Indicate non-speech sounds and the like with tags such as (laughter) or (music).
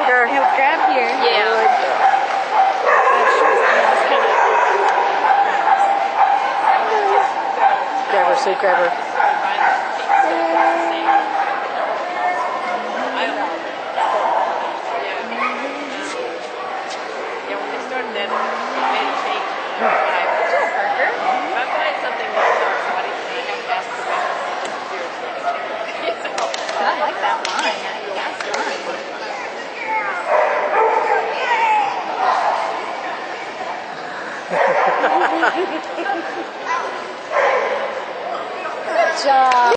grab here. Yeah. Grab her, Sue, grab her. Yeah, when they started that, (laughs) Good job.